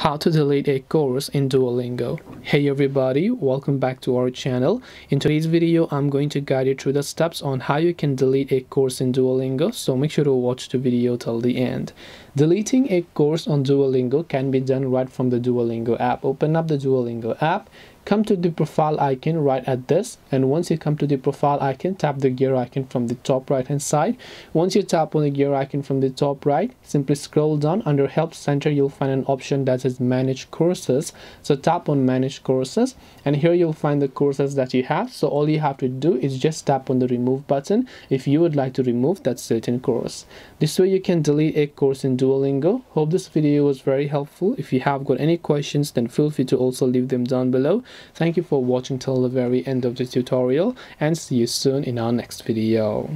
how to delete a course in Duolingo. Hey everybody, welcome back to our channel. In today's video, I'm going to guide you through the steps on how you can delete a course in Duolingo, so make sure to watch the video till the end. Deleting a course on Duolingo can be done right from the Duolingo app. Open up the Duolingo app, come to the profile icon right at this and once you come to the profile icon tap the gear icon from the top right hand side. Once you tap on the gear icon from the top right simply scroll down. Under help center you'll find an option that says manage courses. So tap on manage courses and here you'll find the courses that you have. So all you have to do is just tap on the remove button. If you would like to remove that certain course. This way you can delete a course in duolingo. Hope this video was very helpful. If you have got any questions then feel free to also leave them down below Thank you for watching till the very end of the tutorial and see you soon in our next video.